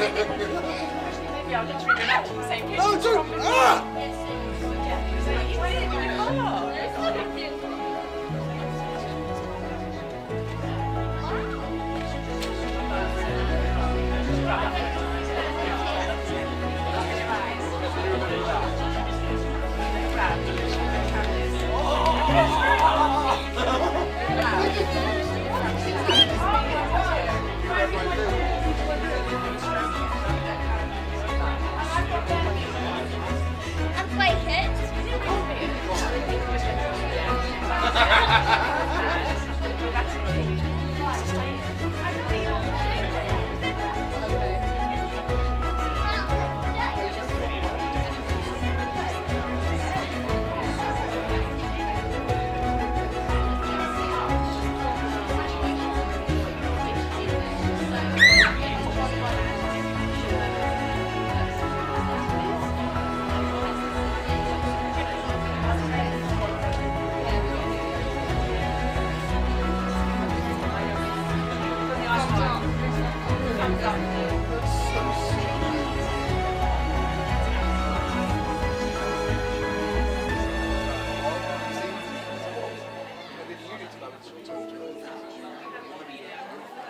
Maybe I'll just ring him up and say, No, don't! Ah! And I want to be there.